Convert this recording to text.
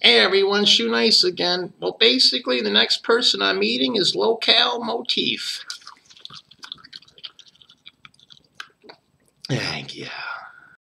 Hey, everyone, Shoe Nice again. Well, basically, the next person I'm meeting is Locale Motif. Thank you.